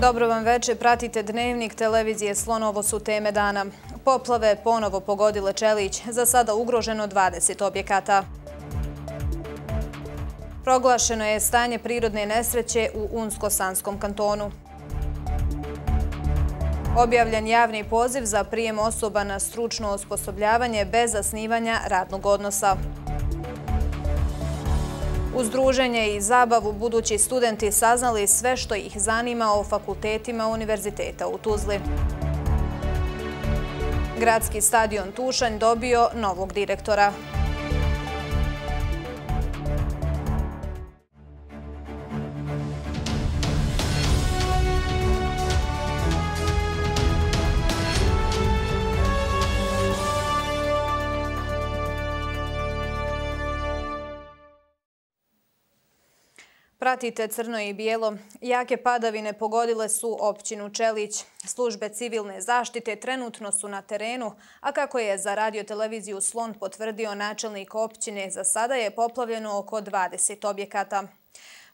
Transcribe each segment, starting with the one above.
Dobro vam večer, pratite dnevnik televizije Slonovo su teme dana. Poplave ponovo pogodile Čelić, za sada ugroženo 20 objekata. Proglašeno je stanje prirodne nesreće u Unsko-Sanskom kantonu. Objavljen javni poziv za prijem osoba na stručno osposobljavanje bez zasnivanja radnog odnosa. Uz druženje i zabavu budući studenti saznali sve što ih zanima o fakultetima Univerziteta u Tuzli. Gradski stadion Tušanj dobio novog direktora. Pratite crno i bijelo. Jake padavine pogodile su općinu Čelić. Službe civilne zaštite trenutno su na terenu, a kako je za radioteleviziju Slon potvrdio načelnik općine, za sada je poplavljeno oko 20 objekata.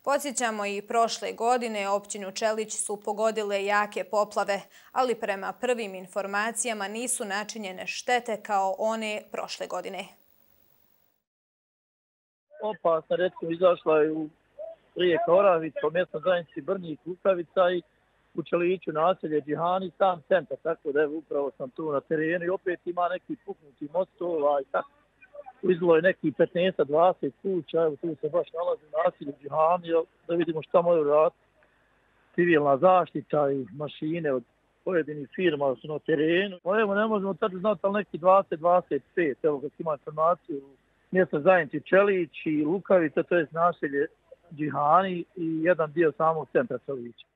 Podsjećamo i prošle godine općinu Čelić su pogodile jake poplave, ali prema prvim informacijama nisu načinjene štete kao one prošle godine. Opasna, recimo, izašla je u Rijeka Oravica, u mjestom zajednici Brnjih, Kukavica i u Čeliću naselje Džihani, sam centar, tako da je upravo sam tu na terenu i opet ima neki puknuti mostova i tako. Izlo je neki 15-20 kuća, evo tu se baš nalazi nasilje Džihani, da vidimo šta moju rad. Civilna zaštita i mašine od pojedinih firma su na terenu. Pa evo, ne možemo tačno znati, ali neki 20-25, evo kad ima informaciju, mjesto zajednici Čelić i Lukavica, to je naselje Džihani i jedan dio samog centra Solića.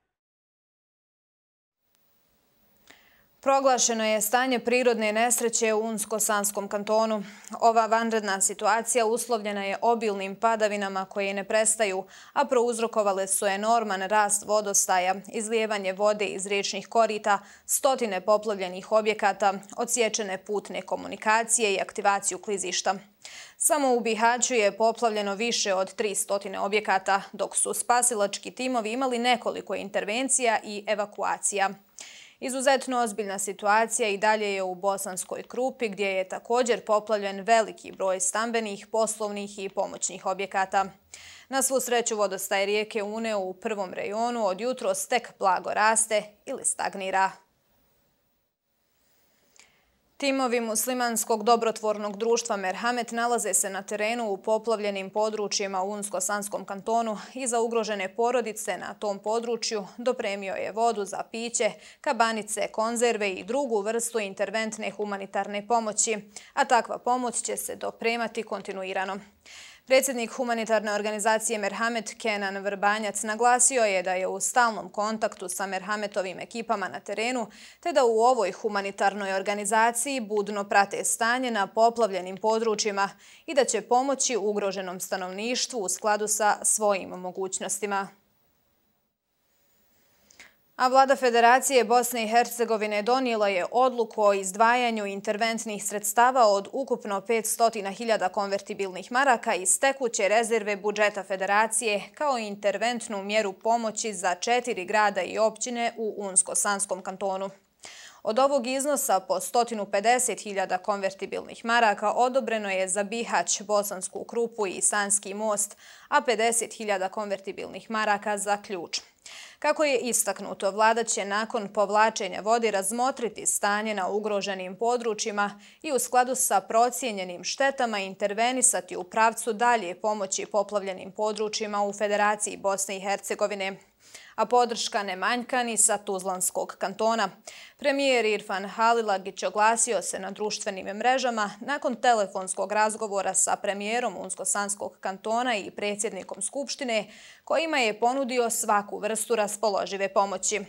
Proglašeno je stanje prirodne nesreće u Unsko-Sanskom kantonu. Ova vanredna situacija uslovljena je obilnim padavinama koje ne prestaju, a prouzrokovale su enorman rast vodostaja, izlijevanje vode iz riječnih korita, stotine poplavljenih objekata, odsječene putne komunikacije i aktivaciju klizišta. Samo u Bihaću je poplavljeno više od 300 objekata, dok su spasilački timovi imali nekoliko intervencija i evakuacija. Izuzetno ozbiljna situacija i dalje je u Bosanskoj Krupi, gdje je također poplavljen veliki broj stambenih, poslovnih i pomoćnih objekata. Na svu sreću vodostaj rijeke Une u prvom rejonu od jutro stek blago raste ili stagnira. Timovi muslimanskog dobrotvornog društva Merhamet nalaze se na terenu u poplavljenim područjima u Unsko-Sanskom kantonu i za ugrožene porodice na tom području dopremio je vodu za piće, kabanice, konzerve i drugu vrstu interventne humanitarne pomoći, a takva pomoć će se dopremati kontinuirano. Predsjednik humanitarne organizacije Merhamet Kenan Vrbanjac naglasio je da je u stalnom kontaktu sa Merhametovim ekipama na terenu, te da u ovoj humanitarnoj organizaciji budno prate stanje na poplavljenim područjima i da će pomoći ugroženom stanovništvu u skladu sa svojim mogućnostima. A vlada Federacije Bosne i Hercegovine donijela je odluku o izdvajanju interventnih sredstava od ukupno 500.000 konvertibilnih maraka iz tekuće rezerve budžeta Federacije kao interventnu mjeru pomoći za četiri grada i općine u Unsko-Sanskom kantonu. Od ovog iznosa po 150.000 konvertibilnih maraka odobreno je za Bihać, Bosansku krupu i Sanski most, a 50.000 konvertibilnih maraka za ključ. Kako je istaknuto, vlada će nakon povlačenja vodi razmotriti stanje na ugroženim područjima i u skladu sa procijenjenim štetama intervenisati u pravcu dalje pomoći poplavljenim područjima u Federaciji Bosne i Hercegovine a podrška ne manjka ni sa Tuzlanskog kantona. Premijer Irfan Halilagić oglasio se na društvenim mrežama nakon telefonskog razgovora sa premijerom Unsko-Sanskog kantona i predsjednikom Skupštine, kojima je ponudio svaku vrstu raspoložive pomoći.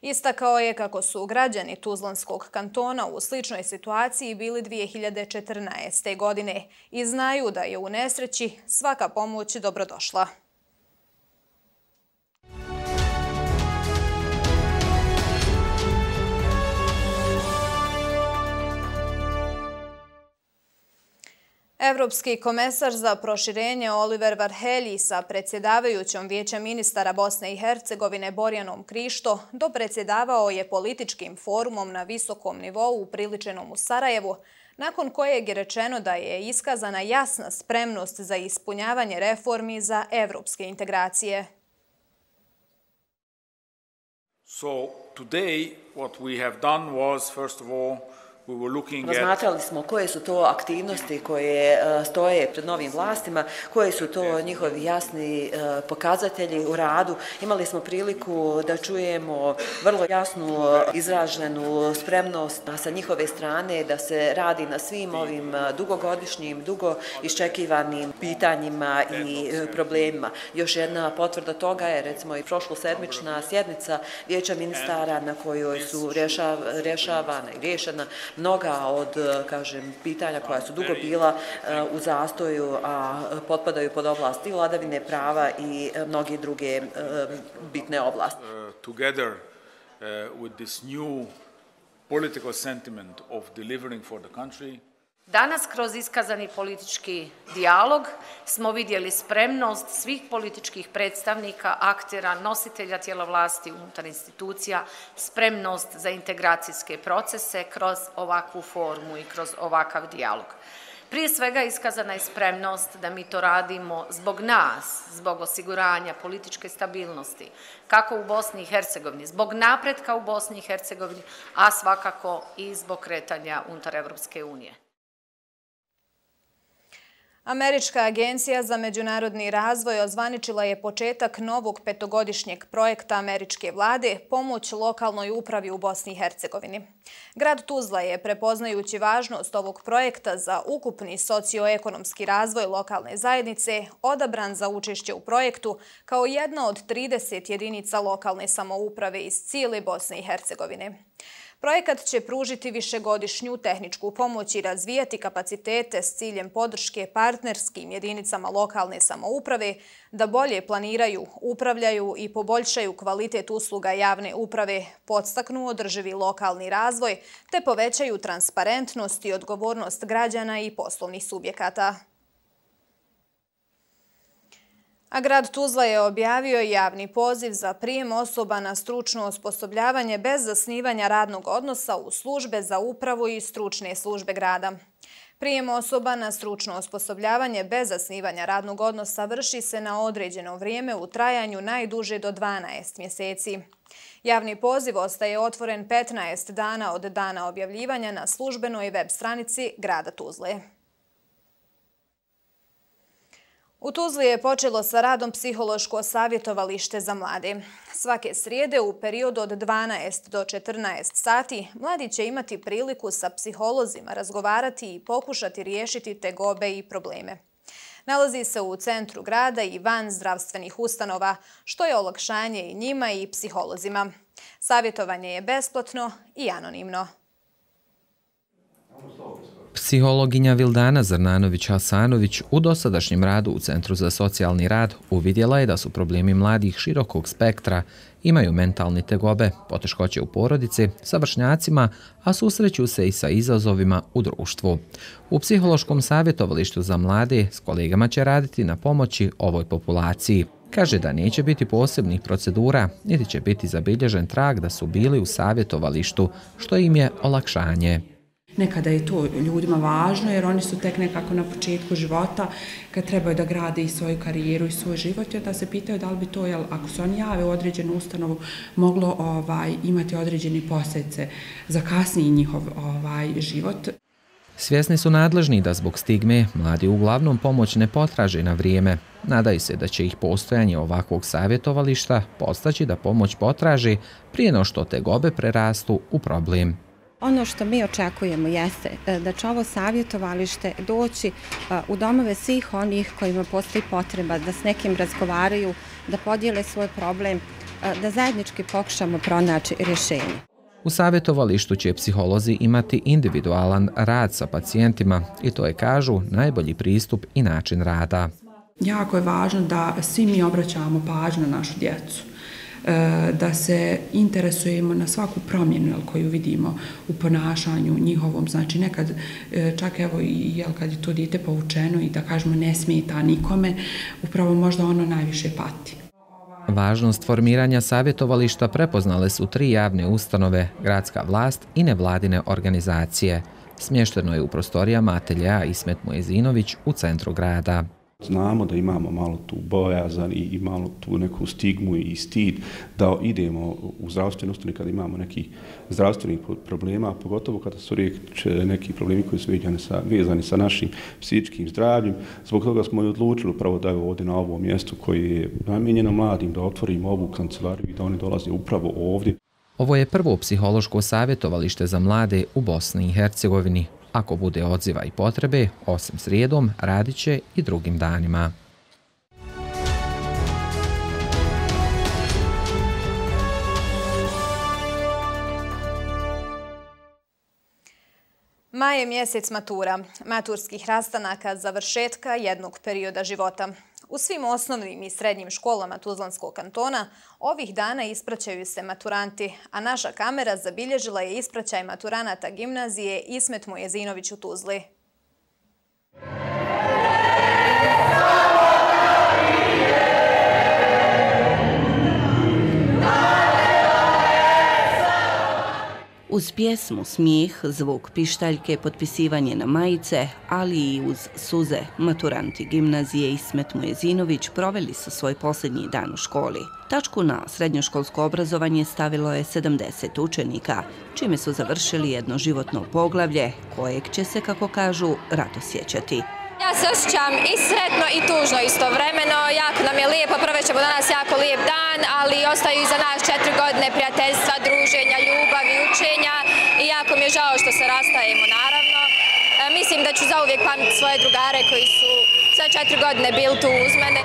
Istakao je kako su građani Tuzlanskog kantona u sličnoj situaciji bili 2014. godine i znaju da je u nesreći svaka pomoć dobrodošla. Evropski komesar za proširenje Oliver Varhelji sa predsjedavajućom vijeća ministara Bosne i Hercegovine Borjanom Krišto dopredsjedavao je političkim forumom na visokom nivou upriličenom u Sarajevu, nakon kojeg je rečeno da je iskazana jasna spremnost za ispunjavanje reformi za evropske integracije. So today what we have done was first of all Razmatrali smo koje su to aktivnosti koje e, stoje pred novim vlastima, koje su to njihovi jasni e, pokazatelji u radu. Imali smo priliku da čujemo vrlo jasnu izraženu spremnost sa njihove strane da se radi na svim ovim e, dugogodišnjim, dugo iščekivanim pitanjima i problemima. Još jedna potvrda toga je recimo i prošlo sedmična sjednica vijeća ministara na kojoj su rješavana i rješena mnoga od, e, kažem, pitanja koja su dugo bila e, u zastoju, a potpadaju pod oblast i vladavine prava i e, mnogi druge bitne oblasti. Uh, together with this new political sentiment of delivering for the country, Danas kroz iskazani politički dialog smo vidjeli spremnost svih političkih predstavnika, aktera, nositelja tijela vlasti unutar institucija, spremnost za integracijske procese kroz ovakvu formu i kroz ovakav dialog. Prije svega iskazana je spremnost da mi to radimo zbog nas, zbog osiguranja političke stabilnosti, kako u Bosni i Hercegovini, zbog napretka u Bosni i Hercegovini, a svakako i zbog kretanja unutar Evropske unije. Američka agencija za međunarodni razvoj ozvaničila je početak novog petogodišnjeg projekta američke vlade pomoć lokalnoj upravi u Bosni i Hercegovini. Grad Tuzla je, prepoznajući važnost ovog projekta za ukupni socioekonomski razvoj lokalne zajednice, odabran za učešće u projektu kao jedna od 30 jedinica lokalne samouprave iz cijele Bosne i Hercegovine. Projekat će pružiti višegodišnju tehničku pomoć i razvijati kapacitete s ciljem podrške partnerskim jedinicama lokalne samouprave da bolje planiraju, upravljaju i poboljšaju kvalitet usluga javne uprave, podstaknu održivi lokalni razvoj te povećaju transparentnost i odgovornost građana i poslovnih subjekata. A grad Tuzla je objavio javni poziv za prijem osoba na stručno osposobljavanje bez zasnivanja radnog odnosa u službe za upravu i stručne službe grada. Prijem osoba na stručno osposobljavanje bez zasnivanja radnog odnosa vrši se na određeno vrijeme u trajanju najduže do 12 mjeseci. Javni poziv ostaje otvoren 15 dana od dana objavljivanja na službenoj web stranici grada Tuzle. U Tuzli je počelo sa radom psihološko savjetovalište za mlade. Svake srijede u periodu od 12 do 14 sati mladi će imati priliku sa psiholozima razgovarati i pokušati riješiti te gobe i probleme. Nalazi se u centru grada i van zdravstvenih ustanova, što je olakšanje i njima i psiholozima. Savjetovanje je besplatno i anonimno. Psihologinja Vildana Zrnanović-Hasanović u dosadašnjem radu u Centru za socijalni rad uvidjela je da su problemi mladih širokog spektra, imaju mentalne tegobe, poteškoće u porodici, sa vršnjacima, a susreću se i sa izazovima u društvu. U psihološkom savjetovalištu za mlade s kolegama će raditi na pomoći ovoj populaciji. Kaže da neće biti posebnih procedura, niti će biti zabilježen trag da su bili u savjetovalištu, što im je olakšanje nekada je to ljudima važno jer oni su tek nekako na početku života kad trebaju da grade i svoju karijeru i svoj život i da se pitaju da li bi to, jel, ako se oni jave u određenu ustanovu, moglo ovaj imati određeni posljedice za kasniji njihov ovaj život. Svjesni su nadležni da zbog stigme mladi uglavnom pomoć ne potraže na vrijeme. Nadaju se da će ih postojanje ovakvog savjetovališta postaći da pomoć potraže prije no što te gobe prerastu u problem. Ono što mi očekujemo jeste e, da će ovo savjetovalište doći e, u domove svih onih kojima postoji potreba da s nekim razgovaraju, da podijele svoj problem, e, da zajednički pokušamo pronaći rješenje. U savjetovalištu će psiholozi imati individualan rad sa pacijentima i to je, kažu, najbolji pristup i način rada. Jako je važno da svi mi obraćamo pažnju na našu djecu E, da se interesujemo na svaku promjenu koju vidimo u ponašanju njihovom. Znači nekad e, čak evo i jel, kad je to dijete povučeno i da kažemo ne smeta nikome, upravo možda ono najviše pati. Važnost formiranja savjetovališta prepoznale su tri javne ustanove, gradska vlast i nevladine organizacije. Smješteno je u prostorijama ateljeja Ismet Mojezinović u centru grada. Znamo da imamo malo tu bojazan i malo tu neku stigmu i stid da idemo u zdravstvenu ustanu kada imamo neki zdravstveni problema, pogotovo kada su riječ neki problemi koji su vezani sa, vezani sa našim psihičkim zdravljem. Zbog toga smo i odlučili upravo da je ovdje na ovom mjestu koji je namijenjeno mladim da otvorimo ovu kancelariju i da oni dolaze upravo ovdje. Ovo je prvo psihološko savjetovalište za mlade u Bosni i Hercegovini. Ako bude odziva i potrebe, osim srijedom, radit će i drugim danima. Maj je mjesec matura, maturskih rastanaka završetka jednog perioda života. U svim osnovnim i srednjim školama Tuzlanskog kantona ovih dana ispraćaju se maturanti, a naša kamera zabilježila je ispraćaj maturanata gimnazije Ismet Mojezinović u Tuzli. Uz pjesmu, smijeh, zvuk pištaljke, potpisivanje na majice, ali i uz suze, maturanti gimnazije Ismet Mujezinović proveli su svoj posljednji dan u školi. Tačku na srednjoškolsko obrazovanje stavilo je 70 učenika, čime su završili jedno životno poglavlje, kojeg će se, kako kažu, rado sjećati. Ja se osjećam i sretno i tužno istovremeno. Jako nam je lijepo, prve ćemo danas jako lijep dan, ali ostaju iza nas četiri godine prijateljstva, druženja, ljubavi, učenja i jako mi je žao rastajemo, naravno. E, mislim da ću zauvijek pametiti svoje drugare koji su sve četiri godine bili tu uz mene.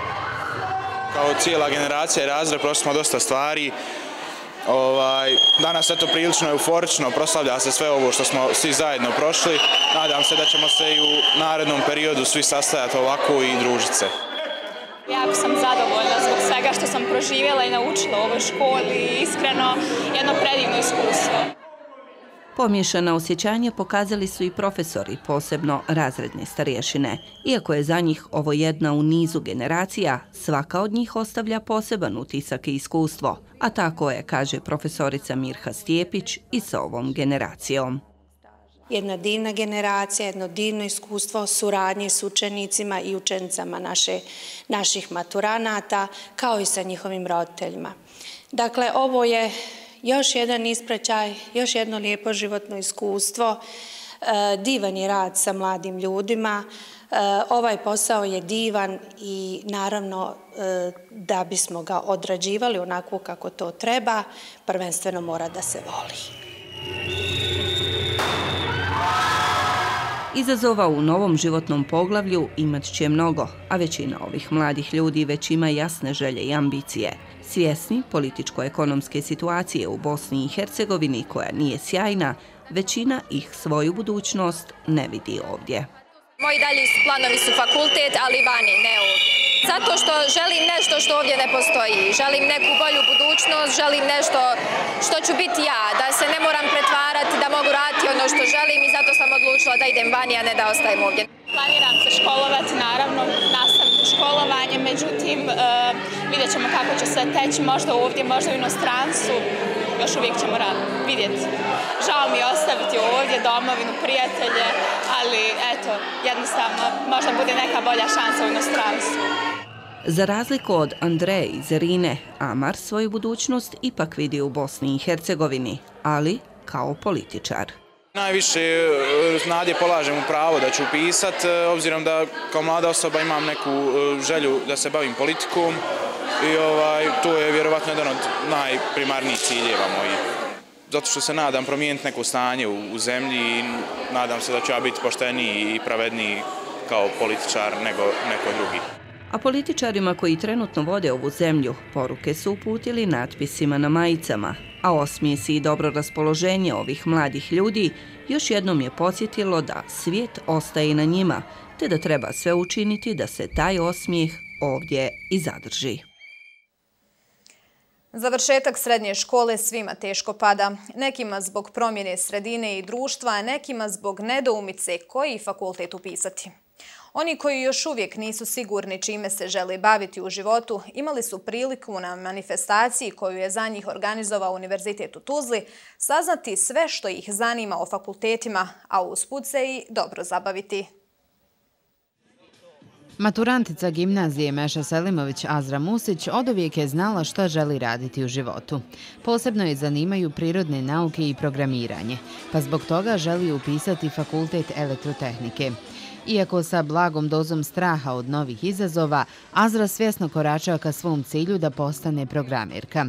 Kao cijela generacija i razred, prošli smo dosta stvari, Ovaj, danas je to prilično euforično, proslavlja se sve ovo što smo svi zajedno prošli. Nadam se da ćemo se i u narednom periodu svi sastajati ovako i družiti se. Jako sam zadovoljna zbog svega što sam proživjela i naučila u ovoj školi. Iskreno, jedno predivno iskustvo. Pomješana osjećanja pokazali su i profesori, posebno razredne starješine. Iako je za njih ovo jedna u nizu generacija, svaka od njih ostavlja poseban utisak i iskustvo. A tako je, kaže profesorica Mirha Stjepić, i sa ovom generacijom. Jedna divna generacija, jedno divno iskustvo suradnje s učenicima i učenicama naše, naših maturanata, kao i sa njihovim roditeljima. Dakle, ovo je još jedan ispraćaj, još jedno lijepo životno iskustvo, e, divan je rad sa mladim ljudima, e, ovaj posao je divan i naravno e, da bismo ga odrađivali onako kako to treba, prvenstveno mora da se voli. Izazova u novom životnom poglavlju imat će mnogo, a većina ovih mladih ljudi već ima jasne želje i ambicije. Svjesni političko-ekonomske situacije u Bosni i Hercegovini koja nije sjajna, većina ih svoju budućnost ne vidi ovdje. Moji dalji planovi su fakultet, ali vani, ne ovdje. Zato što želim nešto što ovdje ne postoji. Želim neku bolju budućnost, želim nešto što ću biti ja, da se ne moram pretvarati, da mogu raditi ono što želim i zato sam odlučila da idem vani, a ne da ostajem ovdje. Planiram se školovati, naravno, nastaviti školovanje, međutim, e, vidjet ćemo kako će sve teći, možda ovdje, možda u inostranstvu, još uvijek ćemo vidjeti. Žao mi je ostaviti ovdje domovinu, prijatelje, ali eto, jednostavno, možda bude neka bolja šansa u inostranstvu. Za razliku od Andreje i Zerine, Amar svoju budućnost ipak vidi u Bosni i Hercegovini, ali kao političar. Najviše e, nadje polažem u pravo da ću upisat, e, obzirom da kao mlada osoba imam neku e, želju da se bavim politikom i ovaj, to je vjerovatno jedan od najprimarnijih ciljeva mojih. Zato što se nadam promijeniti neko stanje u, u zemlji i nadam se da ću ja biti pošteniji i pravedniji kao političar nego neko drugi. A političarima koji trenutno vode ovu zemlju, poruke su uputili natpisima na majicama, a osmijesi i dobro raspoloženje ovih mladih ljudi još jednom je podsjetilo da svijet ostaje na njima, te da treba sve učiniti da se taj osmijeh ovdje i zadrži. Završetak srednje škole svima teško pada. Nekima zbog promjene sredine i društva, a nekima zbog nedoumice koji fakultet upisati. Oni koji još uvijek nisu sigurni čime se žele baviti u životu, imali su priliku na manifestaciji koju je za njih organizovao Univerzitet u Tuzli saznati sve što ih zanima o fakultetima, a usput se i dobro zabaviti. Maturantica gimnazije Meša Selimović Azra Musić od uvijek je znala što želi raditi u životu. Posebno je zanimaju prirodne nauke i programiranje, pa zbog toga želi upisati fakultet elektrotehnike. Iako sa blagom dozom straha od novih izazova, Azra svjesno korača ka svom cilju da postane programerka.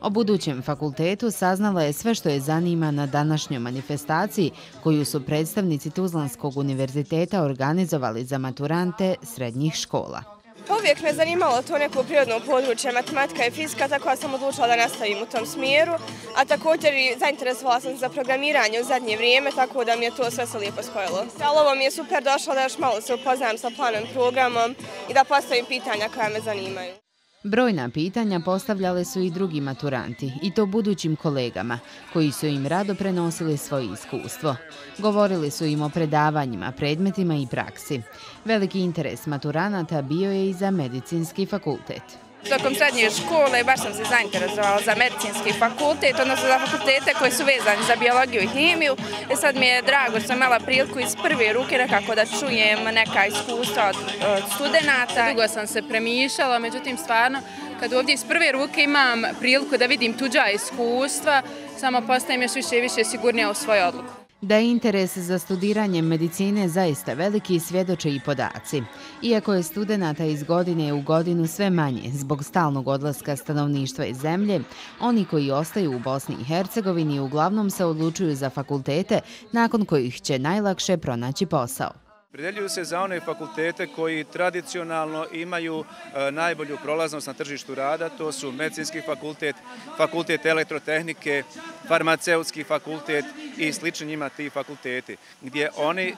O budućem fakultetu saznala je sve što je zanima na današnjoj manifestaciji koju su predstavnici Tuzlanskog univerziteta organizovali za maturante srednjih škola. Uvijek me zanimalo to neko prirodno područje, matematika i fizika, tako da sam odlučila da nastavim u tom smjeru. A također i zainteresovala sam za programiranje u zadnje vrijeme, tako da mi je to sve se lijepo spojilo. Ali ovo mi je super došlo da još malo se upoznam sa planom programom i da postavim pitanja koja me zanimaju. Brojna pitanja postavljale su i drugi maturanti, i to budućim kolegama, koji su im rado prenosili svoje iskustvo. Govorili su im o predavanjima, predmetima i praksi. Veliki interes maturanata bio je i za medicinski fakultet. Tokom srednje škole baš sam se zainteresovala za medicinski fakultet, odnosno za fakultete koji su vezani za biologiju i hemiju. I sad mi je drago što sam imala priliku iz prve ruke nekako da čujem neka iskustva od, od studenta. Dugo sam se premišljala, međutim stvarno kad ovdje iz prve ruke imam priliku da vidim tuđa iskustva, samo postajem još više i više sigurnija u svoju odluku. Da je interes za studiranje medicine zaista veliki svjedoče i podaci. Iako je studenta iz godine u godinu sve manje zbog stalnog odlaska stanovništva iz zemlje, oni koji ostaju u Bosni i Hercegovini uglavnom se odlučuju za fakultete nakon kojih će najlakše pronaći posao. Predeljuju se za one fakultete koji tradicionalno imaju e, najbolju prolaznost na tržištu rada, to su medicinski fakultet, fakultet elektrotehnike, farmaceutski fakultet i slični njima ti fakulteti, gdje oni e,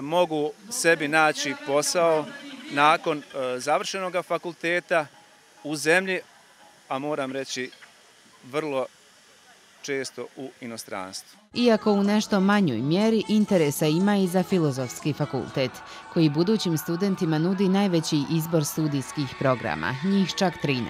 mogu sebi naći posao nakon e, završenog fakulteta u zemlji, a moram reći vrlo često u inostranstvu. Iako u nešto manjoj mjeri interesa ima i za filozofski fakultet, koji budućim studentima nudi najveći izbor studijskih programa, njih čak 13.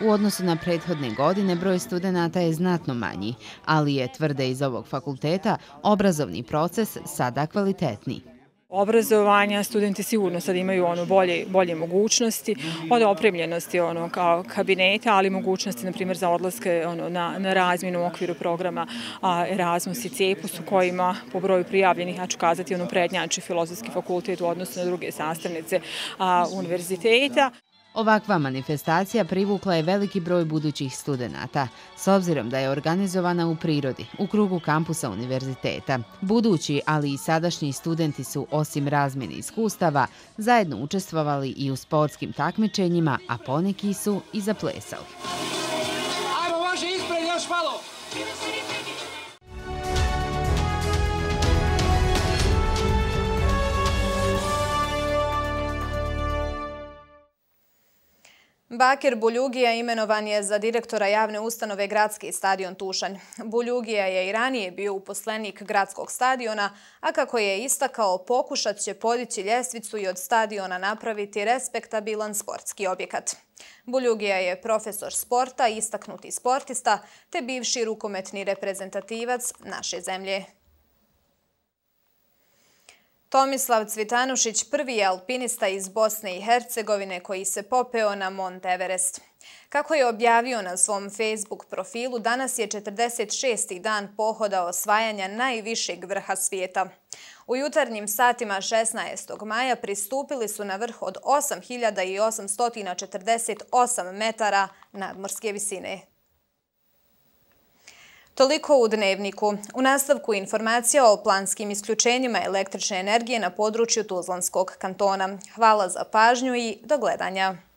U odnosu na prethodne godine broj studenta je znatno manji, ali je, tvrde iz ovog fakulteta, obrazovni proces sada kvalitetniji obrazovanja, studenti sigurno sad imaju ono bolje, bolje mogućnosti od opremljenosti ono kao kabineta, ali mogućnosti na primjer za odlaske ono na na razmjenu u okviru programa a, Erasmus i Cepus u kojima po broju prijavljenih ja ću kazati ono prednjači filozofski fakultet u odnosu na druge sastavnice a, univerziteta. Ovakva manifestacija privukla je veliki broj budućih studenta, s obzirom da je organizovana u prirodi, u krugu kampusa univerziteta. Budući, ali i sadašnji studenti su, osim razmjene iskustava, zajedno učestvovali i u sportskim takmičenjima, a poneki su i zaplesali. Ajmo, može ispred još malo! Bakir Buljugija imenovan je za direktora javne ustanove Gradski stadion Tušanj. Buljugija je i ranije bio uposlenik Gradskog stadiona, a kako je istakao, pokušat će podići ljestvicu i od stadiona napraviti respektabilan sportski objekat. Buljugija je profesor sporta, istaknuti sportista, te bivši rukometni reprezentativac naše zemlje. Tomislav Cvitanušić prvi je alpinista iz Bosne i Hercegovine koji se popeo na Mont Everest. Kako je objavio na svom Facebook profilu, danas je 46. dan pohoda osvajanja najvišeg vrha svijeta. U jutarnjim satima 16. maja pristupili su na vrh od 8848 metara nadmorske visine. Toliko u dnevniku. U nastavku informacija o planskim isključenjima električne energije na području Tuzlanskog kantona. Hvala za pažnju i do gledanja.